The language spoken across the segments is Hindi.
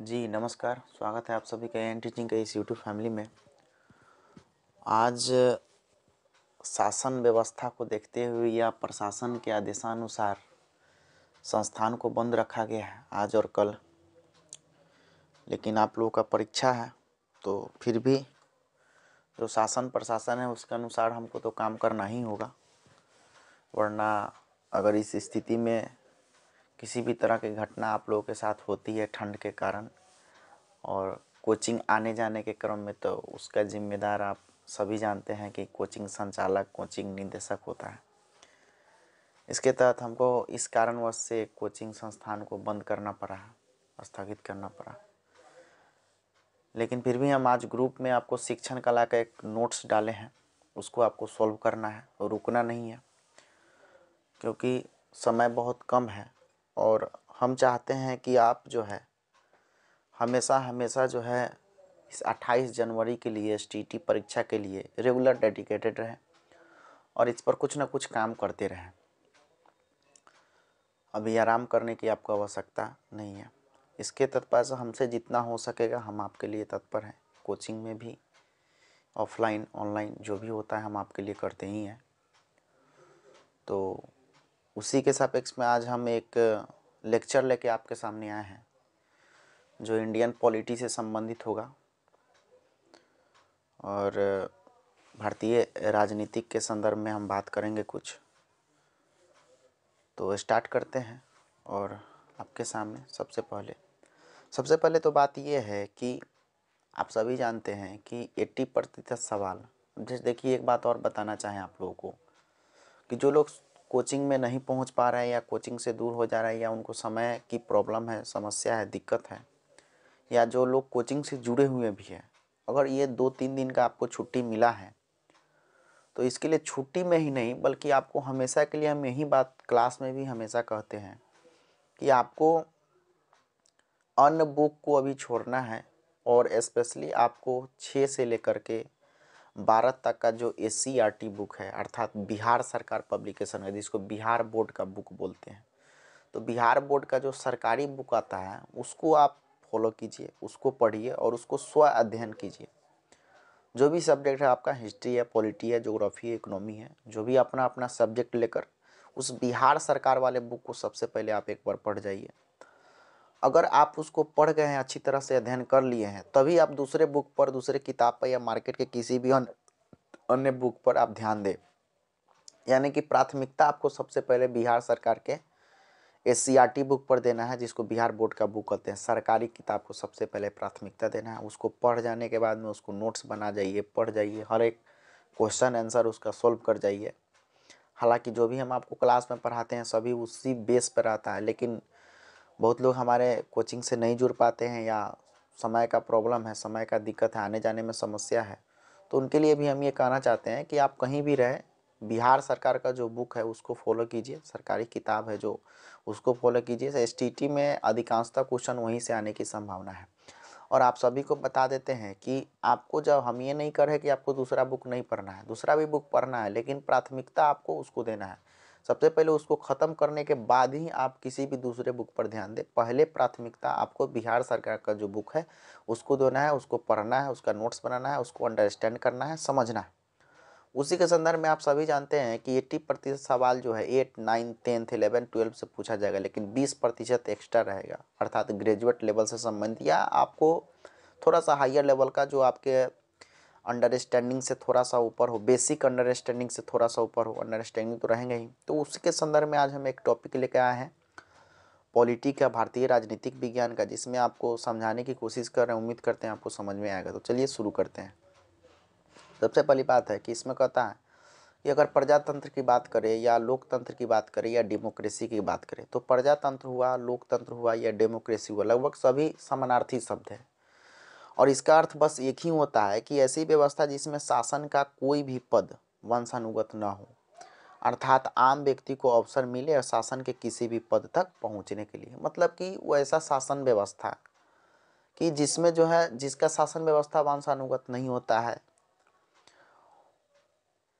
जी, नमस्कार। स्वागत है आप सभी का एन टीचिंग के इस यूट्यूब फैमिली में। आज शासन व्यवस्था को देखते हुए या प्रशासन के आदेशानुसार संस्थान को बंद रखा गया है आज और कल। लेकिन आप लोगों का परीक्षा है तो फिर भी जो शासन प्रशासन है, उसके अनुसार हमको तो काम करना ही होगा। वरना अगर इस स्थिति में किसी भी तरह की घटना आप लोगों के साथ होती है ठंड के कारण और कोचिंग आने जाने के क्रम में तो उसका जिम्मेदार आप सभी जानते हैं कि कोचिंग संचालक, कोचिंग निदेशक होता है। इसके तहत हमको इस कारणवश से कोचिंग संस्थान को बंद करना पड़ा, स्थगित करना पड़ा। लेकिन फिर भी हम आज ग्रुप में आपको शिक्षण कला का एक नोट्स डाले हैं, उसको आपको सॉल्व करना है और रुकना नहीं है, क्योंकि समय बहुत कम है और हम चाहते हैं कि आप जो है हमेशा हमेशा जो है, इस 28 जनवरी के लिए एसटीटी परीक्षा के लिए रेगुलर डेडिकेटेड रहें और इस पर कुछ ना कुछ काम करते रहें। अभी आराम करने की आपको आवश्यकता नहीं है। इसके तत्पर से हमसे जितना हो सकेगा, हम आपके लिए तत्पर हैं। कोचिंग में भी, ऑफलाइन, ऑनलाइन जो भी होता है, हम आपके लिए करते ही हैं। तो उसी के सापेक्ष में आज हम एक लेक्चर लेके आपके सामने आए हैं। जो इंडियन पॉलिटी से संबंधित होगा। और, भारतीय राजनीतिक के संदर्भ में हम बात करेंगे कुछ। तो स्टार्ट करते हैं, और आपके सामने सबसे पहले। सबसे पहले तो बात ये है कि आप सभी जानते हैं कि 80 प्रतिशत सवाल, जैसे देखिए एक बात और बताना चाहें आप लोगों को, कि जो लोग कोचिंग में नहीं पहुँच पा रहे हैं या कोचिंग से दूर हो जा रहे हैं या उनको समय की प्रॉब्लम है, समस्या है, दिक्कत है या जो लोग कोचिंग से जुड़े हुए भी हैं, अगर ये दो तीन दिन का आपको छुट्टी मिला है तो इसके लिए छुट्टी में ही नहीं, बल्कि आपको हमेशा के लिए हम यही बात क्लास में भी हमेशा कहते हैं कि आपको अन्य बुक को अभी छोड़ना है और स्पेशली आपको छः से लेकर के बारह तक का जो एस बुक है, अर्थात बिहार सरकार पब्लिकेशन है, जिसको बिहार बोर्ड का बुक बोलते हैं तो बिहार बोर्ड का जो सरकारी बुक आता है, उसको आप फॉलो कीजिए, उसको पढ़िए और उसको स्व अध्ययन कीजिए। जो भी सब्जेक्ट है आपका, हिस्ट्री है, पॉलिटी है जोग्राफी है, इकोनॉमी है, जो भी अपना अपना सब्जेक्ट लेकर, उस बिहार सरकार वाले बुक को सबसे पहले आप एक बार पढ़ जाइए। अगर आप उसको पढ़ गए हैं, अच्छी तरह से अध्ययन कर लिए हैं, तभी आप दूसरे बुक पर, दूसरे किताब पर या मार्केट के किसी भी अन्य बुक पर आप ध्यान दें। यानी कि प्राथमिकता आपको सबसे पहले बिहार सरकार के एस बुक पर देना है, जिसको बिहार बोर्ड का बुक कहते हैं। सरकारी किताब को सबसे पहले प्राथमिकता देना है। उसको पढ़ जाने के बाद में उसको नोट्स बना जाइए, पढ़ जाइए। हर एक क्वेश्चन आंसर उसका सॉल्व कर जाइए। हालाँकि जो भी हम आपको क्लास में पढ़ाते हैं, सभी उसी बेस पर आता है, लेकिन बहुत लोग हमारे कोचिंग से नहीं जुड़ पाते हैं या समय का प्रॉब्लम है, समय का दिक्कत है, आने जाने में समस्या है तो उनके लिए भी हम ये कहना चाहते हैं कि आप कहीं भी रहें बिहार सरकार का जो बुक है उसको फॉलो कीजिए। सरकारी किताब है जो, उसको फॉलो कीजिए। एसटीटी में अधिकांशतः क्वेश्चन वहीं से आने की संभावना है। और आप सभी को बता देते हैं कि आपको जब हम ये नहीं कर रहे कि आपको दूसरा बुक नहीं पढ़ना है, दूसरा भी बुक पढ़ना है, लेकिन प्राथमिकता आपको उसको देना है। सबसे पहले उसको ख़त्म करने के बाद ही आप किसी भी दूसरे बुक पर ध्यान दें। पहले प्राथमिकता आपको बिहार सरकार का जो बुक है, उसको देना है, उसको पढ़ना है, उसका नोट्स बनाना है, उसको अंडरस्टैंड करना है, समझना है। उसी के संदर्भ में आप सभी जानते हैं कि एट्टी प्रतिशत सवाल जो है eight nine tenth eleven twelve से पूछा जाएगा, लेकिन बीस प्रतिशत एक्स्ट्रा रहेगा। अर्थात ग्रेजुएट लेवल से संबंधित या आपको थोड़ा सा हाइयर लेवल का जो आपके अंडरस्टैंडिंग से थोड़ा सा ऊपर हो बेसिक अंडरस्टैंडिंग से थोड़ा सा ऊपर हो अंडरस्टैंडिंग तो रहेंगे ही। तो उसके संदर्भ में आज हम एक टॉपिक लेके आए हैं पॉलिटी का, भारतीय राजनीतिक विज्ञान का, जिसमें आपको समझाने की कोशिश कर रहे हैं, उम्मीद करते हैं आपको समझ में आएगा। तो चलिए शुरू करते हैं। सबसे पहली बात है कि इसमें कहता है कि अगर प्रजातंत्र की बात करें या लोकतंत्र की बात करें या डेमोक्रेसी की बात करें तो प्रजातंत्र हुआ, लोकतंत्र हुआ या डेमोक्रेसी हुआ, लगभग सभी समानार्थी शब्द हैं। और इसका अर्थ बस एक ही होता है कि ऐसी व्यवस्था जिसमें शासन का कोई भी पद वंशानुगत न हो, अर्थात आम व्यक्ति को अवसर मिले और शासन के किसी भी पद तक पहुँचने के लिए। मतलब कि वो ऐसा शासन व्यवस्था कि जिसमें जो है, जिसका शासन व्यवस्था वंशानुगत नहीं होता है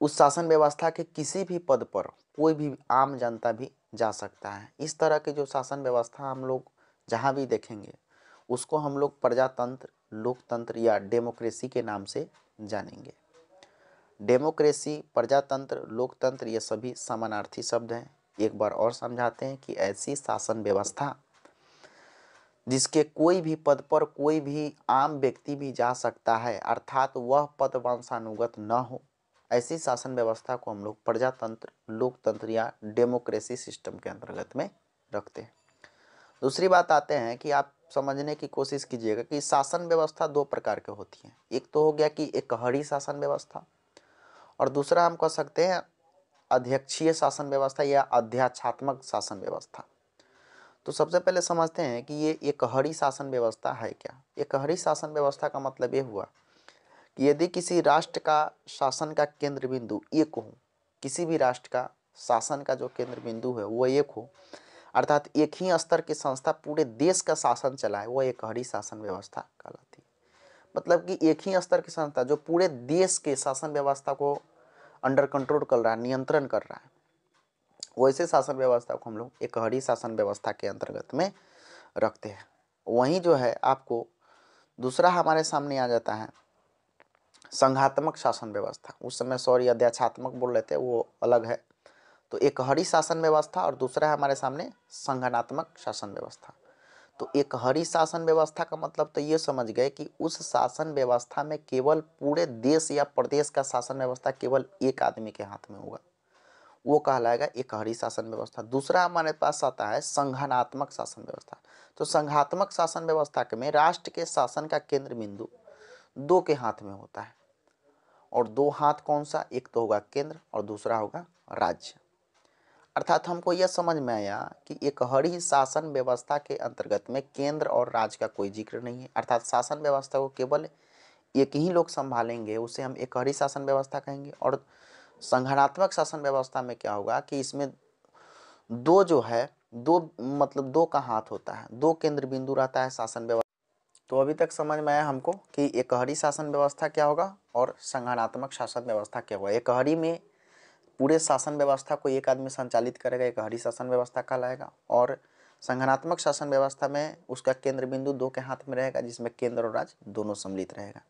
उस शासन व्यवस्था के किसी भी पद पर कोई भी आम जनता भी जा सकता है। इस तरह की जो शासन व्यवस्था हम लोग जहाँ भी देखेंगे, उसको हम लोग प्रजातंत्र, लोकतंत्र या डेमोक्रेसी के नाम से जानेंगे। डेमोक्रेसी, प्रजातंत्र, लोकतंत्र ये सभी समानार्थी शब्द हैं। एक बार और समझाते हैं कि ऐसी शासन व्यवस्था जिसके कोई भी पद पर कोई भी आम व्यक्ति भी जा सकता है, अर्थात वह पद वंशानुगत न हो ऐसी शासन व्यवस्था को हम लोग प्रजातंत्र, लोकतंत्र या डेमोक्रेसी सिस्टम के अंतर्गत में रखते हैं। दूसरी बात आते हैं कि आप समझने की कोशिश कीजिएगा कि शासन व्यवस्था दो प्रकार के होती हैं। एक तो हो गया कि एक हरी शासन व्यवस्था और दूसरा हम कह सकते हैं अध्यक्षीय शासन व्यवस्था या अध्यात्मक शासन व्यवस्था। तो सबसे पहले समझते हैं कि ये एक हरी शासन व्यवस्था है क्या? एक हरी शासन व्यवस्था का मतलब ये हुआ यदि किसी राष्ट्र का शासन का केंद्र बिंदु एक हो, किसी भी राष्ट्र का शासन का जो केंद्र बिंदु है, वो एक हो, अर्थात एक ही स्तर की संस्था पूरे देश का शासन चलाए, वो एक हरी शासन व्यवस्था कहलाती है। मतलब कि एक ही स्तर की संस्था जो पूरे देश के शासन व्यवस्था को अंडर कंट्रोल कर रहा है, नियंत्रण कर रहा है, वैसे शासन व्यवस्था को हम लोग एक हरी शासन व्यवस्था के अंतर्गत में रखते हैं। वहीं जो है, आपको दूसरा हमारे सामने आ जाता है संघात्मक शासन व्यवस्था। उस समय सॉरी अध्यक्षात्मक बोल रहे थे वो अलग है। तो एक हरी शासन व्यवस्था और दूसरा है हमारे सामने संगठनात्मक शासन व्यवस्था। तो एक हरी शासन व्यवस्था का मतलब तो ये समझ गए कि उस शासन व्यवस्था में केवल पूरे देश या प्रदेश का शासन व्यवस्था केवल एक आदमी के हाथ में होगा। वो कहलाएगा एक हरी शासन व्यवस्था। दूसरा हमारे पास आता है संघनात्मक शासन व्यवस्था। तो संघात्मक शासन व्यवस्था में राष्ट्र के शासन का केंद्र बिंदु दो के हाथ में होता है। और दो हाथ कौन सा? एक तो होगा केंद्र और दूसरा होगा राज्य। अर्थात हमको यह समझ में आया कि एक हरी शासन व्यवस्था के अंतर्गत में केंद्र और राज्य का कोई ज़िक्र नहीं है। अर्थात शासन व्यवस्था को केवल एक ही लोग संभालेंगे, उसे हम एक हरी शासन व्यवस्था कहेंगे। और संगठनात्मक शासन व्यवस्था में क्या होगा कि इसमें दो जो है, दो मतलब दो का हाथ होता है, दो केंद्र बिंदु रहता है शासन व्यवस्था तो अभी तक समझ में आया हमको कि एकहरी शासन व्यवस्था क्या होगा और संगठनात्मक शासन व्यवस्था क्या होगा। एकहरी में पूरे शासन व्यवस्था को एक आदमी संचालित करेगा, एक हरी शासन व्यवस्था कहलाएगा और संगठनात्मक शासन व्यवस्था में उसका केंद्र बिंदु दो के हाथ में रहेगा, जिसमें केंद्र और राज्य दोनों सम्मिलित रहेगा।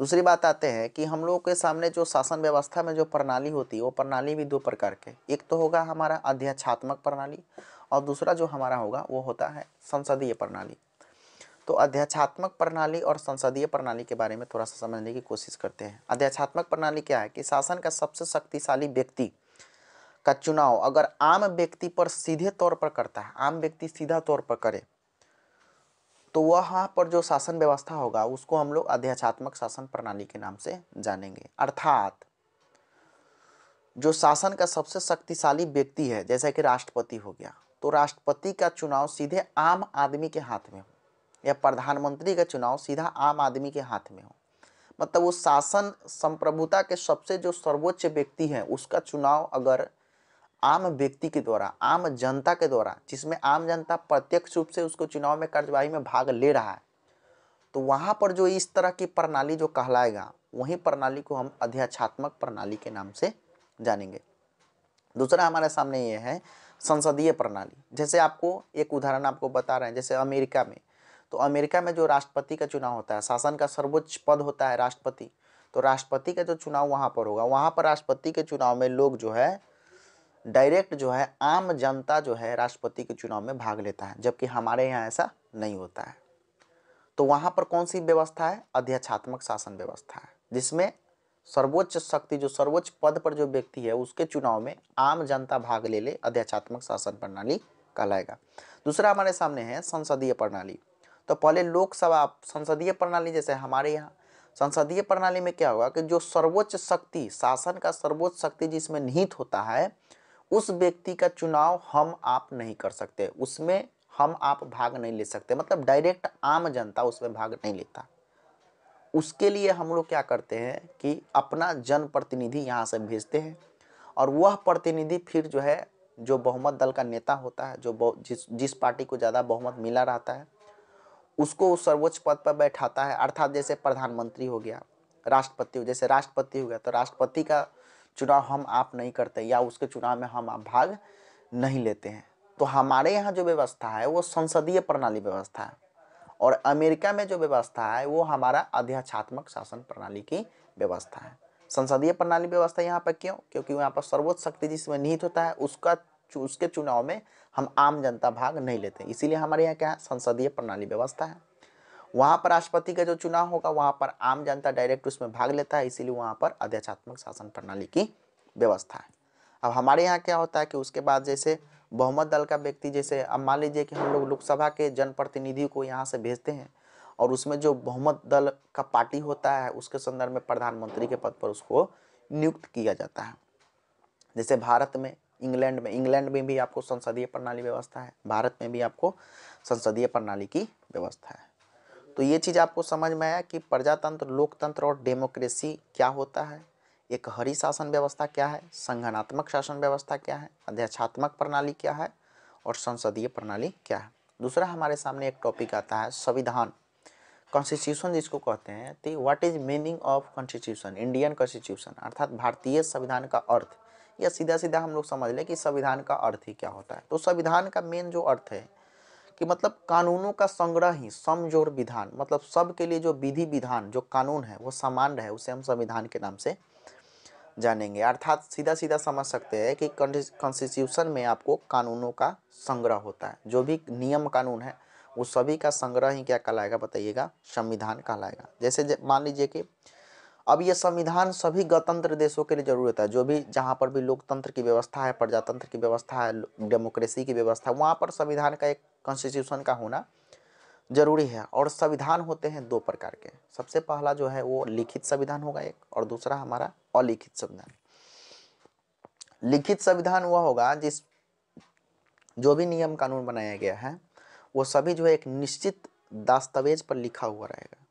दूसरी बात आते हैं कि हम लोगों के सामने जो शासन व्यवस्था में जो प्रणाली होती है, वो प्रणाली भी दो प्रकार के। एक तो होगा हमारा अध्यक्षात्मक प्रणाली और दूसरा जो हमारा होगा, वो होता है संसदीय प्रणाली। तो अध्यक्षात्मक प्रणाली और संसदीय प्रणाली के बारे में थोड़ा सा समझने की कोशिश करते हैं। अध्यक्षात्मक प्रणाली क्या है? कि शासन का सबसे शक्तिशाली व्यक्ति का चुनाव अगर आम व्यक्ति पर सीधे तौर पर करता है, आम व्यक्ति सीधा तौर पर करे तो वहाँ पर जो शासन व्यवस्था होगा, उसको हम लोग अध्यक्षात्मक शासन प्रणाली के नाम से जानेंगे। अर्थात, जो शासन का सबसे शक्तिशाली व्यक्ति है, जैसे कि राष्ट्रपति हो गया तो राष्ट्रपति का चुनाव सीधे आम आदमी के हाथ में या प्रधानमंत्री का चुनाव सीधा आम आदमी के हाथ में हो। मतलब वो शासन संप्रभुता के सबसे जो सर्वोच्च व्यक्ति है, उसका चुनाव अगर आम व्यक्ति के द्वारा, आम जनता के द्वारा, जिसमें आम जनता प्रत्यक्ष रूप से उसको चुनाव में कार्यवाही में भाग ले रहा है तो वहाँ पर जो इस तरह की प्रणाली जो कहलाएगा, वही प्रणाली को हम अध्यात्मक प्रणाली के नाम से जानेंगे। दूसरा हमारे सामने ये है संसदीय प्रणाली। जैसे आपको एक उदाहरण आपको बता रहे हैं, जैसे अमेरिका में तो अमेरिका में जो राष्ट्रपति का चुनाव होता है, शासन का सर्वोच्च पद होता है राष्ट्रपति तो राष्ट्रपति का जो चुनाव वहाँ पर होगा, वहाँ पर राष्ट्रपति के चुनाव में लोग जो है, डायरेक्ट जो है, आम जनता जो है राष्ट्रपति के चुनाव में भाग लेता है, जबकि हमारे यहाँ ऐसा नहीं होता है। तो वहाँ पर कौन सी व्यवस्था है? अध्यक्षात्मक शासन व्यवस्था है, जिसमें सर्वोच्च शक्ति, जो सर्वोच्च पद पर जो व्यक्ति है, उसके चुनाव में आम जनता भाग ले ले अध्यक्षात्मक शासन प्रणाली कहलाएगा। दूसरा हमारे सामने है संसदीय प्रणाली। तो पहले लोकसभा, संसदीय प्रणाली जैसे हमारे यहाँ। संसदीय प्रणाली में क्या होगा कि जो सर्वोच्च शक्ति, शासन का सर्वोच्च शक्ति जिसमें निहित होता है, उस व्यक्ति का चुनाव हम आप नहीं कर सकते। उसमें हम आप भाग नहीं ले सकते। मतलब डायरेक्ट आम जनता उसमें भाग नहीं लेता। उसके लिए हम लोग क्या करते हैं कि अपना जनप्रतिनिधि यहाँ से भेजते हैं और वह प्रतिनिधि फिर जो है, जो बहुमत दल का नेता होता है, जो जिस जिस पार्टी को ज़्यादा बहुमत मिला रहता है उसको सर्वोच्च पद पर बैठाता है। अर्थात जैसे प्रधानमंत्री हो गया, राष्ट्रपति हो, जैसे राष्ट्रपति हो गया तो राष्ट्रपति का चुनाव हम आप नहीं करते या उसके चुनाव में हम आप भाग नहीं लेते हैं। तो हमारे यहाँ जो व्यवस्था है, वो संसदीय प्रणाली व्यवस्था है और अमेरिका में जो व्यवस्था है, वो हमारा अध्यक्षात्मक शासन प्रणाली की व्यवस्था है। संसदीय प्रणाली व्यवस्था यहाँ पर क्यों? क्योंकि यहाँ पर सर्वोच्च शक्ति जिसमें निहित होता है, उसका उसके चुनाव में हम आम जनता भाग नहीं लेते इसीलिए हमारे यहाँ क्या संसदीय प्रणाली व्यवस्था है। वहाँ पर राष्ट्रपति का जो चुनाव होगा, वहाँ पर आम जनता डायरेक्ट उसमें भाग लेता है, इसीलिए वहाँ पर अध्यक्षात्मक शासन प्रणाली की व्यवस्था है। अब हमारे यहाँ क्या होता है कि उसके बाद जैसे बहुमत दल का व्यक्ति, जैसे अब मान लीजिए कि हम लोग लोकसभा के जनप्रतिनिधि को यहाँ से भेजते हैं और उसमें जो बहुमत दल का पार्टी होता है, उसके संदर्भ में प्रधानमंत्री के पद पर उसको नियुक्त किया जाता है। जैसे भारत में इंग्लैंड में इंग्लैंड में भी आपको संसदीय प्रणाली व्यवस्था है, भारत में भी आपको संसदीय प्रणाली की व्यवस्था है। तो ये चीज़ आपको समझ में आया कि प्रजातंत्र, लोकतंत्र और डेमोक्रेसी क्या होता है? एक हरी शासन व्यवस्था क्या है? संगठनात्मक शासन व्यवस्था क्या है? अध्यक्षात्मक प्रणाली क्या है? और संसदीय प्रणाली क्या है? दूसरा हमारे सामने एक टॉपिक आता है, संविधान। कॉन्स्टिट्यूशन जिसको कहते हैं तो what is meaning of constitution Indian constitution अर्थात भारतीय संविधान का अर्थ। या सीधा सीधा हम लोग समझ लें कि संविधान का अर्थ ही क्या होता है। तो संविधान का मेन जो अर्थ है कि मतलब कानूनों का संग्रह ही समजोड़ विधान मतलब सब के लिए जो विधि विधान, जो कानून है, वो समान रहे, उसे हम संविधान के नाम से जानेंगे। अर्थात सीधा सीधा समझ सकते हैं कि कॉन्स्टिट्यूशन में आपको कानूनों का संग्रह होता है। जो भी नियम कानून है, वो सभी का संग्रह ही क्या कहलाएगा बताइएगा? संविधान कहलाएगा। जैसे मान लीजिए कि अब ये संविधान सभी गणतंत्र देशों के लिए ज़रूरत है। जो भी, जहाँ पर भी लोकतंत्र की व्यवस्था है, प्रजातंत्र की व्यवस्था है, डेमोक्रेसी की व्यवस्था है, वहाँ पर संविधान का एक कॉन्स्टिट्यूशन का होना ज़रूरी है और संविधान होते हैं दो प्रकार के। सबसे पहला जो है वो लिखित संविधान होगा एक और दूसरा हमारा अलिखित संविधान। लिखित संविधान वह होगा जिस, जो भी नियम कानून बनाया गया है, वो सभी जो है एक निश्चित दस्तावेज़ पर लिखा हुआ रहेगा।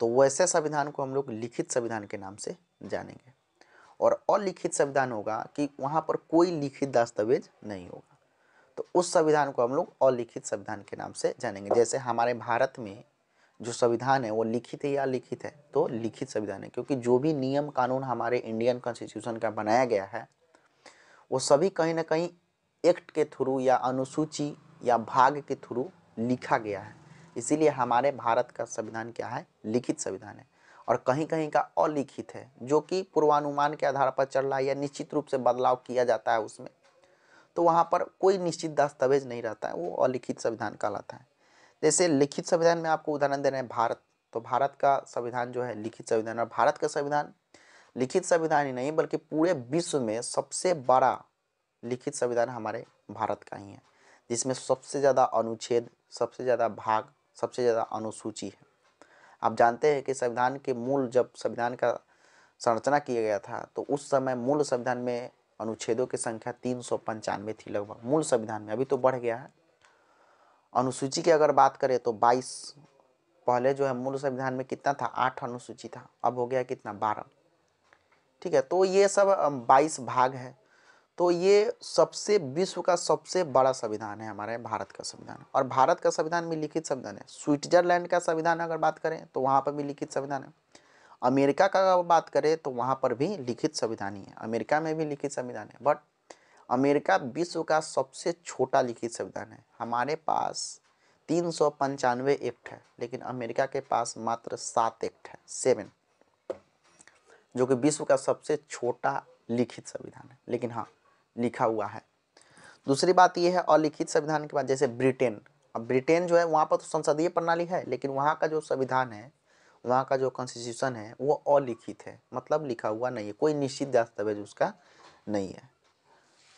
तो वैसे संविधान को हम लोग लिखित संविधान के नाम से जानेंगे। और अलिखित संविधान होगा कि वहाँ पर कोई लिखित दस्तावेज़ नहीं होगा। तो उस संविधान को हम लोग अलिखित संविधान के नाम से जानेंगे। जैसे हमारे भारत में जो संविधान है वो लिखित है या लिखित है तो लिखित संविधान है। क्योंकि जो भी नियम कानून हमारे इंडियन कॉन्स्टिट्यूशन का बनाया गया है, वो सभी कहीं ना कहीं एक्ट के थ्रू या अनुसूची या भाग के थ्रू लिखा गया है। इसीलिए हमारे भारत का संविधान क्या है? लिखित संविधान है। और कहीं कहीं का अलिखित है, जो कि पूर्वानुमान के आधार पर चल रहा है या निश्चित रूप से बदलाव किया जाता है उसमें। तो वहाँ पर कोई निश्चित दस्तावेज़ नहीं रहता है, वो अलिखित संविधान कहलाता है। जैसे लिखित संविधान में आपको उदाहरण दे रहे हैं भारत। तो भारत का संविधान जो है लिखित संविधान, और भारत का संविधान लिखित संविधान ही नहीं, बल्कि पूरे विश्व में सबसे बड़ा लिखित संविधान हमारे भारत का ही है, जिसमें सबसे ज़्यादा अनुच्छेद, सबसे ज़्यादा भाग सबसे ज़्यादा अनुसूची है। आप जानते हैं कि संविधान के मूल जब संविधान का संरचना किया गया था तो उस समय मूल संविधान में अनुच्छेदों की संख्या तीन सौ पंचानवे थी लगभग। मूल संविधान में अभी तो बढ़ गया है। अनुसूची की अगर बात करें तो बाईस, पहले जो है मूल संविधान में कितना था? आठ अनुसूची था। अब हो गया कितना? बारह। ठीक है तो ये सब बाईस भाग है। तो ये सबसे, विश्व का सबसे बड़ा संविधान है हमारे भारत का संविधान। और भारत का संविधान में लिखित संविधान है। स्विट्जरलैंड का संविधान अगर बात करें तो वहाँ पर भी लिखित संविधान है। अमेरिका का अगर बात करें तो वहाँ पर भी लिखित संविधान ही है। अमेरिका में भी लिखित संविधान है। बट अमेरिका विश्व का सबसे छोटा लिखित संविधान है। हमारे पास तीन सौ पंचानवे एक्ट है, लेकिन अमेरिका के पास मात्र सात एक्ट है, सेवन। जो कि विश्व का सबसे छोटा लिखित संविधान है। लेकिन हाँ लिखा हुआ है। दूसरी बात यह है अलिखित संविधान के बाद, जैसे ब्रिटेन। अब ब्रिटेन जो है, वहाँ पर तो संसदीय प्रणाली है, लेकिन वहाँ का जो संविधान है, वहाँ का जो कॉन्स्टिट्यूशन है, वो अलिखित है। मतलब लिखा हुआ नहीं है, कोई निश्चित दस्तावेज़ उसका नहीं है।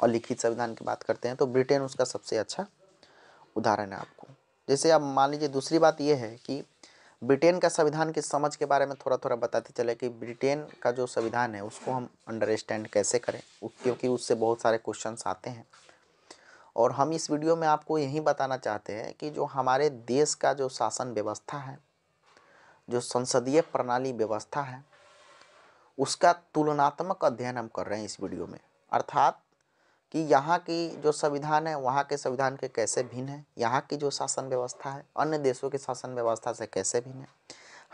अलिखित संविधान की बात करते हैं तो ब्रिटेन उसका सबसे अच्छा उदाहरण है आपको। जैसे अब मान लीजिए, दूसरी बात यह है कि ब्रिटेन का संविधान की समझ के बारे में थोड़ा थोड़ा बताते चले कि ब्रिटेन का जो संविधान है, उसको हम अंडरस्टैंड कैसे करें? क्योंकि उससे बहुत सारे क्वेश्चंस आते हैं। और हम इस वीडियो में आपको यही बताना चाहते हैं कि जो हमारे देश का जो शासन व्यवस्था है, जो संसदीय प्रणाली व्यवस्था है, उसका तुलनात्मक अध्ययन हम कर रहे हैं इस वीडियो में। अर्थात कि यहाँ की जो संविधान है, वहाँ के संविधान के कैसे भिन्न है? यहाँ की जो शासन व्यवस्था है, अन्य देशों की शासन व्यवस्था से कैसे भिन्न है?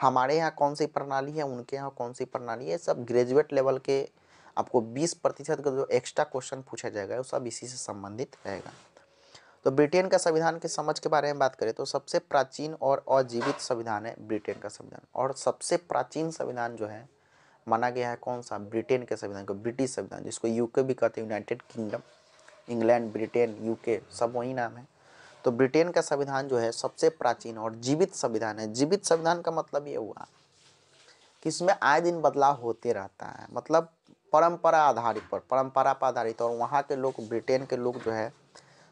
हमारे यहाँ कौन सी प्रणाली है? उनके यहाँ कौन सी प्रणाली है? सब ग्रेजुएट लेवल के आपको 20 प्रतिशत का जो एक्स्ट्रा क्वेश्चन पूछा जाएगा, वो सब इसी से संबंधित रहेगा। तो ब्रिटेन का संविधान की समझ के बारे में बात करें तो सबसे प्राचीन और अजीवित संविधान है ब्रिटेन का संविधान। और सबसे प्राचीन संविधान जो है माना गया है कौन सा? ब्रिटेन के संविधान को, ब्रिटिश संविधान, जिसको यूके भी कहते हैं United Kingdom England Britain UK सब वही नाम है। तो ब्रिटेन का संविधान जो है, सबसे प्राचीन और जीवित संविधान है। जीवित संविधान का मतलब ये हुआ कि इसमें आए दिन बदलाव होते रहता है। मतलब परंपरा आधारित पर, परंपरा पर आधारित और वहाँ के लोग, ब्रिटेन के लोग जो है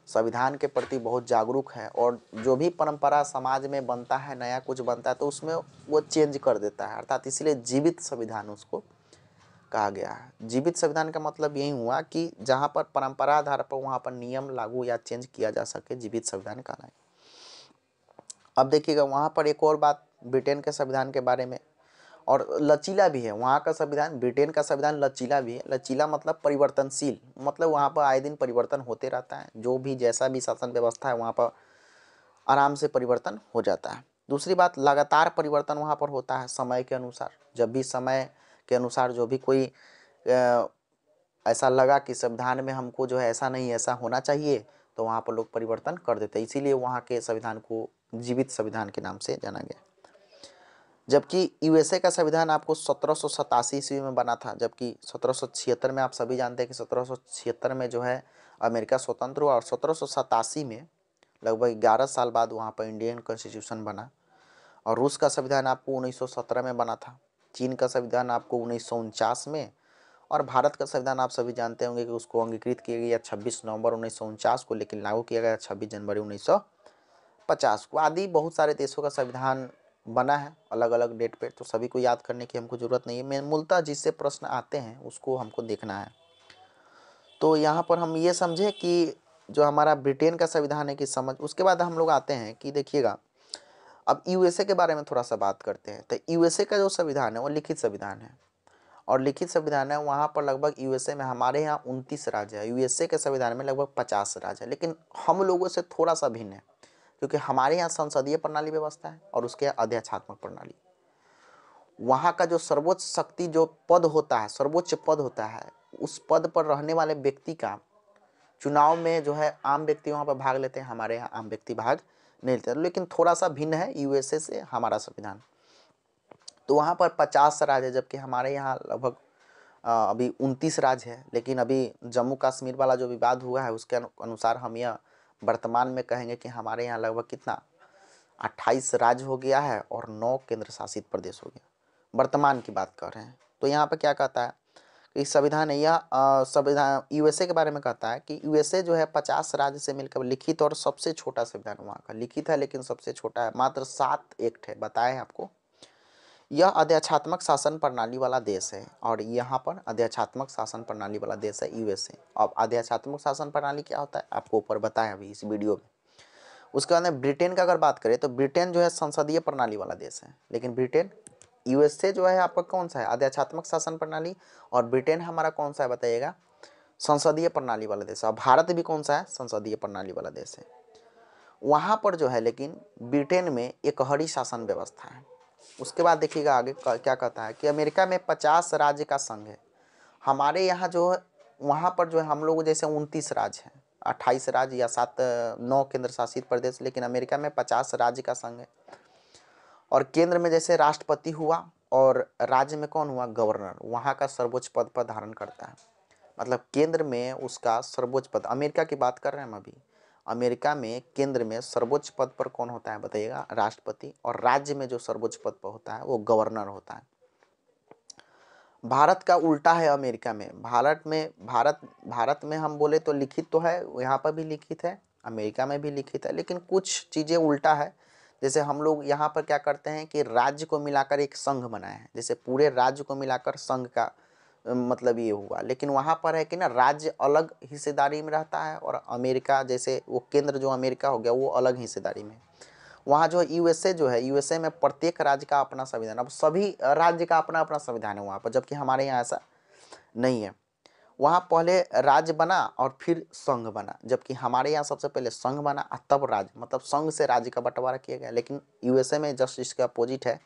संविधान के प्रति बहुत जागरूक है और जो भी परंपरा समाज में बनता है, नया कुछ बनता है तो उसमें वो चेंज कर देता है। अर्थात इसलिए जीवित संविधान उसको कहा गया है। जीवित संविधान का मतलब यही हुआ कि जहाँ पर परंपरा आधार पर वहाँ पर नियम लागू या चेंज किया जा सके, जीवित संविधान कहना है अब देखिएगा, वहाँ पर एक और बात ब्रिटेन के संविधान के बारे में और लचीला भी है। वहाँ का संविधान, ब्रिटेन का संविधान लचीला भी है। लचीला मतलब परिवर्तनशील मतलब वहाँ पर आए दिन परिवर्तन होते रहता है। जो भी जैसा भी शासन व्यवस्था है, वहाँ पर आराम से परिवर्तन हो जाता है। दूसरी बात, लगातार परिवर्तन वहाँ पर होता है समय के अनुसार। जब भी समय के अनुसार जो भी कोई ऐसा लगा कि संविधान में हमको जो है ऐसा नहीं, ऐसा होना चाहिए तो वहाँ पर लोग परिवर्तन कर देते इसीलिए वहाँ के संविधान को, जीवित संविधान के नाम से जाना गया। जबकि यूएसए का संविधान आपको सत्रह ईस्वी में बना था, जबकि सत्रह सौ छिहत्तर में आप सभी जानते हैं कि सत्रह सौ छिहत्तर में जो है अमेरिका स्वतंत्र हुआ और सत्रह सौ सतासी में लगभग ग्यारह साल बाद वहाँ पर इंडियन कॉन्स्टिट्यूशन बना और रूस का संविधान आपको 1917 में बना था, चीन का संविधान आपको उन्नीस सौ उनचास में और भारत का संविधान आप सभी जानते होंगे कि उसको अंगीकृत किया गया 26 नवंबर उन्नीस सौ उनचास को, लेकिन लागू किया गया 26 जनवरी 1950 को। आदि बहुत सारे देशों का संविधान बना है अलग अलग डेट पे तो सभी को याद करने की हमको ज़रूरत नहीं है। मैं मूलतः जिससे प्रश्न आते हैं, उसको हमको देखना है। तो यहाँ पर हम ये समझे कि जो हमारा ब्रिटेन का संविधान है कि समझ, उसके बाद हम लोग आते हैं कि देखिएगा, अब यूएसए के बारे में थोड़ा सा बात करते हैं। तो यूएसए का जो संविधान है, वो लिखित संविधान है। और लिखित संविधान है, वहाँ पर लगभग यूएसए में, हमारे यहाँ उनतीस राज्य है। यूएसए के संविधान में लगभग पचास राज्य है। लेकिन हम लोगों से थोड़ा सा भिन्न है। क्योंकि हमारे यहाँ संसदीय प्रणाली व्यवस्था है और उसके अध्यक्षात्मक प्रणाली। वहाँ का जो सर्वोच्च शक्ति जो पद होता है, सर्वोच्च पद होता है, उस पद पर रहने वाले व्यक्ति का चुनाव में जो है आम व्यक्ति वहाँ पर भाग लेते हैं, हमारे यहाँ आम व्यक्ति भाग नहीं लेते। लेकिन थोड़ा सा भिन्न है यूएसए से हमारा संविधान। तो वहाँ पर पचास राज्य जबकि हमारे यहाँ लगभग अभी उनतीस राज्य है, लेकिन अभी जम्मू कश्मीर वाला जो विवाद हुआ है, उसके अनुसार हम यह वर्तमान में कहेंगे कि हमारे यहाँ लगभग कितना? अट्ठाईस राज्य हो गया है और नौ केंद्र शासित प्रदेश हो गया। वर्तमान की बात कर रहे हैं। तो यहाँ पर क्या कहता है कि संविधान यह संविधान यूएसए के बारे में कहता है कि यूएसए जो है पचास राज्य से मिलकर लिखित और सबसे छोटा संविधान वहाँ का लिखित है, लेकिन सबसे छोटा है। मात्र सात एक्ट है। बताए आपको। यह अध्यक्षात्मक शासन प्रणाली वाला देश है और यहाँ पर अध्यक्षात्मक शासन प्रणाली वाला देश है यूएसए। अब अध्यक्षात्मक शासन प्रणाली क्या होता है? आपको ऊपर बताएँ अभी इस वीडियो में। उसके बाद में ब्रिटेन का अगर बात करें तो ब्रिटेन जो है संसदीय प्रणाली वाला देश है। लेकिन ब्रिटेन, यूएसए जो है आपका कौन सा है? अध्यक्षात्मक शासन प्रणाली। और ब्रिटेन हमारा कौन सा है बताइएगा? संसदीय प्रणाली वाला देश है। और भारत भी कौन सा है? संसदीय प्रणाली वाला देश है। वहाँ पर जो है लेकिन ब्रिटेन में एक हरी शासन व्यवस्था है। उसके बाद देखिएगा आगे क्या कहता है कि अमेरिका में पचास राज्य का संघ है। हमारे यहाँ जो है, वहाँ पर जो है, हम लोग जैसे उनतीस राज्य हैं। अट्ठाईस राज्य या सात, नौ केंद्र शासित प्रदेश, लेकिन अमेरिका में पचास राज्य का संघ है। और केंद्र में जैसे राष्ट्रपति हुआ और राज्य में कौन हुआ? गवर्नर। वहाँ का सर्वोच्च पद पर धारण करता है। मतलब केंद्र में उसका सर्वोच्च पद। अमेरिका की बात कर रहे हैं हम अभी। अमेरिका में केंद्र में सर्वोच्च पद पर कौन होता है बताइएगा? राष्ट्रपति। और राज्य में जो सर्वोच्च पद पर होता है, वो गवर्नर होता है। भारत का उल्टा है अमेरिका में। भारत में, भारत भारत में हम बोले तो लिखित तो है, यहाँ पर भी लिखित है, अमेरिका में भी लिखित है, लेकिन कुछ चीज़ें उल्टा है। जैसे हम लोग यहाँ पर क्या करते हैं कि राज्य को मिलाकर एक संघ बनाए हैं। जैसे पूरे राज्य को मिलाकर संघ का मतलब ये हुआ। लेकिन वहाँ पर है कि ना, राज्य अलग हिस्सेदारी में रहता है और अमेरिका जैसे वो केंद्र जो अमेरिका हो गया, वो अलग हिस्सेदारी में। वहाँ जो है यूएसए जो है यूएसए में प्रत्येक राज्य का अपना संविधान। अब सभी राज्य का अपना अपना संविधान है वहाँ पर, जबकि हमारे यहाँ ऐसा नहीं है। वहाँ पहले राज्य बना और फिर संघ बना, जबकि हमारे यहाँ सबसे पहले संघ बना और तब राज्य मतलब संघ से राज्य का बंटवारा किया गया। लेकिन यूएसए में जस्ट इसके अपोजिट है।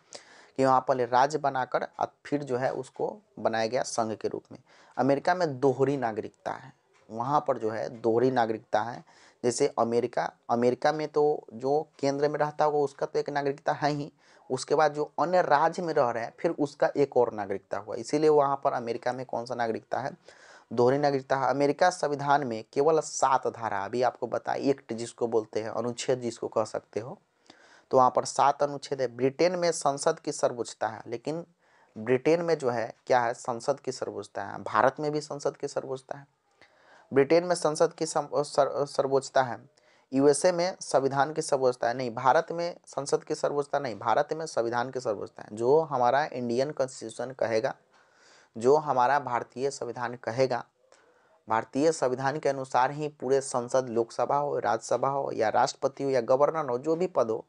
कि वहाँ पहले राज्य बनाकर और फिर जो है उसको बनाया गया संघ के रूप में। अमेरिका में दोहरी नागरिकता है। वहाँ पर जो है दोहरी नागरिकता है। जैसे अमेरिका अमेरिका में तो जो केंद्र में रहता होगा उसका तो एक नागरिकता है ही। उसके बाद जो अन्य राज्य में रह रहे हैं, फिर उसका एक और नागरिकता हुआ। इसीलिए वहाँ पर अमेरिका में कौन सा नागरिकता है? दोहरी नागरिकता है। अमेरिका संविधान में केवल सात धारा, अभी आपको बताए एक्ट जिसको बोलते हैं, अनुच्छेद जिसको कह सकते हो तो वहाँ पर सात अनुच्छेद है। ब्रिटेन में संसद की सर्वोच्चता है, लेकिन ब्रिटेन में जो है, क्या है? संसद की सर्वोच्चता है। भारत में भी संसद की सर्वोच्चता है। ब्रिटेन में संसद की सर्वोच्चता है। यूएसए में संविधान की सर्वोच्चता है। नहीं, भारत में संसद की सर्वोच्चता नहीं, भारत में संविधान की सर्वोच्चता है। जो हमारा इंडियन कॉन्स्टिट्यूशन कहेगा, जो हमारा भारतीय संविधान कहेगा, भारतीय संविधान के अनुसार ही पूरे संसद, लोकसभा हो, राज्यसभा हो, या राष्ट्रपति हो, या गवर्नर हो, जो भी पद हो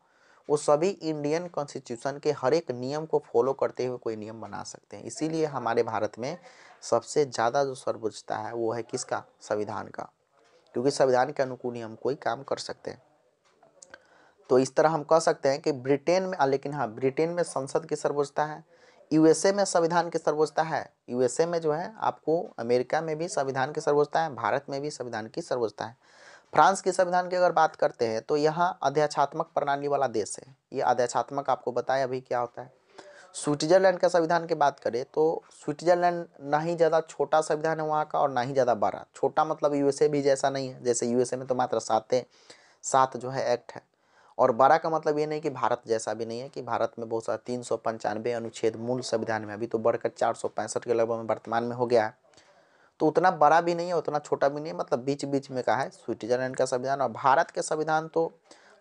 वो सभी इंडियन कॉन्स्टिट्यूशन के हर एक नियम को फॉलो करते हुए कोई नियम बना सकते हैं। इसीलिए हमारे भारत में सबसे ज़्यादा जो सर्वोच्चता है, वो है किसका? संविधान का। क्योंकि संविधान के अनुकूल ही हम कोई काम कर सकते हैं। तो इस तरह हम कह सकते हैं कि ब्रिटेन में लेकिन हाँ ब्रिटेन में संसद की सर्वोच्चता है, यूएसए में संविधान की सर्वोच्चता है, यूएसए में जो है, आपको अमेरिका में भी संविधान की सर्वोच्चता है, भारत में भी संविधान की सर्वोच्चता है। फ्रांस के संविधान की अगर बात करते हैं तो यहाँ अध्यात्मक प्रणाली वाला देश है। ये अध्यात्मक आपको बताया अभी क्या होता है। स्विट्जरलैंड का संविधान की बात करें तो स्विट्जरलैंड ना ही ज़्यादा छोटा संविधान है वहाँ का और ना ही ज़्यादा बड़ा। छोटा मतलब यूएसए भी जैसा नहीं है। जैसे यूएसए में तो मात्र सातें, सात जो है एक्ट है। और बड़ा का मतलब ये नहीं कि भारत जैसा भी नहीं है कि भारत में बहुत सारा तीन सौ पंचानवे अनुच्छेद मूल संविधान में अभी तो बढ़कर चार सौ पैंसठ के लगभग वर्तमान में हो गया है। तो उतना बड़ा भी नहीं है, उतना छोटा भी नहीं है मतलब बीच बीच में का है स्विट्जरलैंड का संविधान और भारत के संविधान तो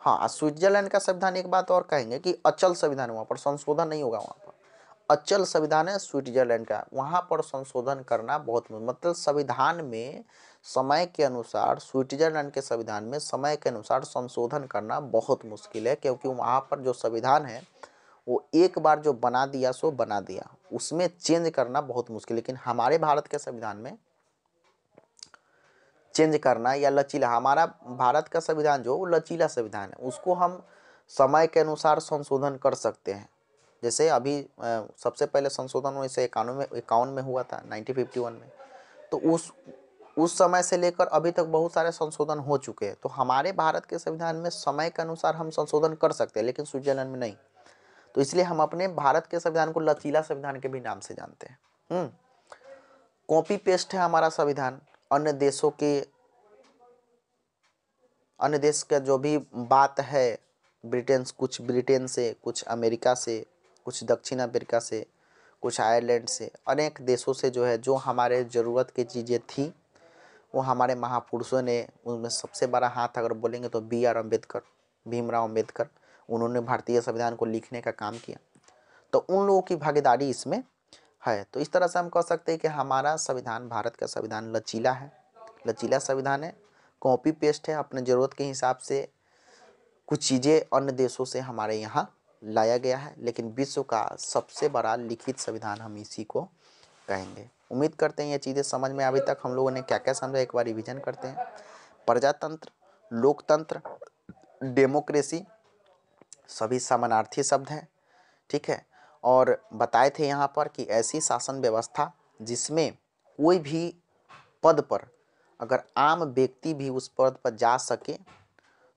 हाँ स्विट्जरलैंड का संविधान एक बात और कहेंगे कि अचल संविधान वहाँ पर, संशोधन नहीं होगा वहाँ पर। अचल संविधान है स्विट्जरलैंड का, वहाँ पर संशोधन करना बहुत मतलब संविधान में समय के अनुसार, स्विट्जरलैंड के संविधान में समय के अनुसार संशोधन करना बहुत मुश्किल है, क्योंकि वहाँ पर जो संविधान है, वो एक बार जो बना दिया सो बना दिया। उसमें चेंज करना बहुत मुश्किल लेकिन हमारे भारत के संविधान में चेंज करना या लचीला, हमारा भारत का संविधान जो वो लचीला संविधान है, उसको हम समय के अनुसार संशोधन कर सकते हैं। जैसे अभी सबसे पहले संशोधन उन्नीस सौ इक्यानवे में, इक्यावन में हुआ था 1951 में। तो उस उस समय से लेकर अभी तक बहुत सारे संशोधन हो चुके हैं। तो हमारे भारत के संविधान में समय के अनुसार हम संशोधन कर सकते हैं, लेकिन स्विट्जरलैंड में नहीं। तो इसलिए हम अपने भारत के संविधान को लचीला संविधान के भी नाम से जानते हैं। कॉपी हम्म। पेस्ट है हमारा संविधान। अन्य देशों के, अन्य देश का जो भी बात है, ब्रिटेन कुछ ब्रिटेन से, कुछ अमेरिका से, कुछ दक्षिण अमेरिका से, कुछ आयरलैंड से, अनेक देशों से जो है, जो हमारे ज़रूरत की चीज़ें थी, वो हमारे महापुरुषों ने उनमें सबसे बड़ा हाथ अगर बोलेंगे तो बी आर अंबेडकर, भीमराव अंबेडकर। उन्होंने भारतीय संविधान को लिखने का काम किया। तो उन लोगों की भागीदारी इसमें है। तो इस तरह से हम कह सकते हैं कि हमारा संविधान भारत का संविधान लचीला है। लचीला संविधान है। कॉपी पेस्ट है। अपने ज़रूरत के हिसाब से कुछ चीज़ें अन्य देशों से हमारे यहाँ लाया गया है। लेकिन विश्व का सबसे बड़ा लिखित संविधान हम इसी को कहेंगे। उम्मीद करते हैं ये चीज़ें समझ में अभी तक हम लोगों ने क्या क्या समझा, एक बार रिविजन करते हैं। प्रजातंत्र, लोकतंत्र डेमोक्रेसी सभी समानार्थी शब्द हैं, ठीक है? और बताए थे यहाँ पर कि ऐसी शासन व्यवस्था जिसमें कोई भी पद पर, अगर आम व्यक्ति भी उस पद पर जा सके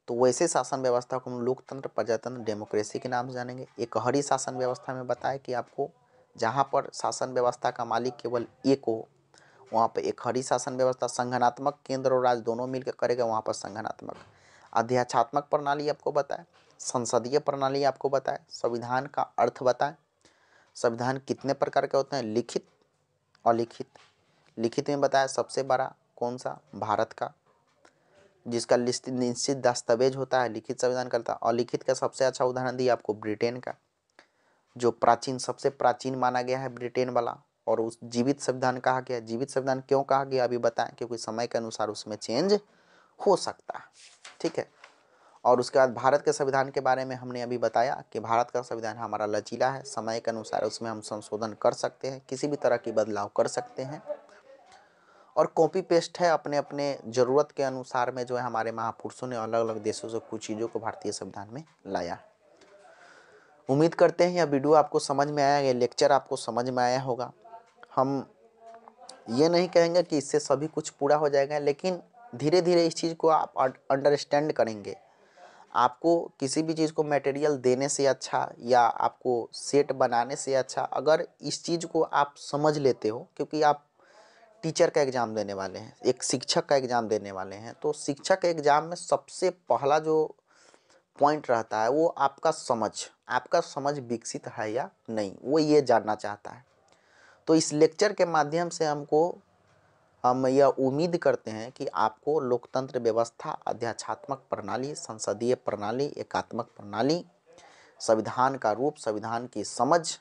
तो वैसे शासन व्यवस्था को हम लोकतंत्र, प्रजातंत्र, डेमोक्रेसी के नाम से जानेंगे। एक हरी शासन व्यवस्था में बताया कि आपको जहाँ पर शासन व्यवस्था का मालिक केवल एक हो, वहाँ पर एक हरी शासन व्यवस्था संगठनात्मक केंद्र और राज्य दोनों मिलकर करेगा, वहाँ पर संगठनात्मक अध्यात्मक प्रणाली आपको बताए संसदीय प्रणाली आपको बताए, संविधान का अर्थ बताए। संविधान कितने प्रकार के होते हैं? लिखित, अलिखित। लिखित में बताया सबसे बड़ा कौन सा? भारत का। जिसका निश्चित दस्तावेज़ होता है, लिखित संविधान करता है। अलिखित का सबसे अच्छा उदाहरण दिया आपको ब्रिटेन का, जो प्राचीन, सबसे प्राचीन माना गया है ब्रिटेन वाला और उस जीवित संविधान कहा गया। जीवित संविधान क्यों कहा गया? अभी बताएँ क्योंकि समय के अनुसार उसमें चेंज हो सकता है। ठीक है? और उसके बाद भारत के संविधान के बारे में हमने अभी बताया कि भारत का संविधान हमारा लचीला है, समय के अनुसार उसमें हम संशोधन कर सकते हैं, किसी भी तरह की बदलाव कर सकते हैं। और कॉपी पेस्ट है अपने अपने ज़रूरत के अनुसार में जो है हमारे महापुरुषों ने अलग अलग देशों से कुछ चीज़ों को भारतीय संविधान में लाया। उम्मीद करते हैं यह वीडियो आपको समझ में आया ये लेक्चर आपको समझ में आया होगा। हम ये नहीं कहेंगे कि इससे सभी कुछ पूरा हो जाएगा, लेकिन धीरे धीरे इस चीज़ को आप अंडरस्टैंड करेंगे। आपको किसी भी चीज़ को मटेरियल देने से अच्छा या आपको सेट बनाने से अच्छा अगर इस चीज़ को आप समझ लेते हो, क्योंकि आप टीचर का एग्ज़ाम देने वाले हैं, एक शिक्षक का एग्ज़ाम देने वाले हैं तो शिक्षक एग्ज़ाम में सबसे पहला जो पॉइंट रहता है, वो आपका समझ आपका समझ विकसित है या नहीं, वो ये जानना चाहता है। तो इस लेक्चर के माध्यम से हमको हम यह उम्मीद करते हैं कि आपको लोकतंत्र व्यवस्था अध्यात्मक प्रणाली, संसदीय प्रणाली, एकात्मक प्रणाली, संविधान का रूप, संविधान की समझ,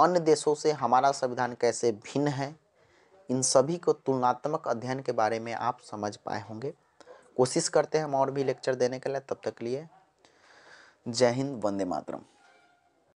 अन्य देशों से हमारा संविधान कैसे भिन्न है, इन सभी को तुलनात्मक अध्ययन के बारे में आप समझ पाए होंगे। कोशिश करते हैं हम और भी लेक्चर देने के लिए। तब तक लिए जय हिंद, वंदे मातरम।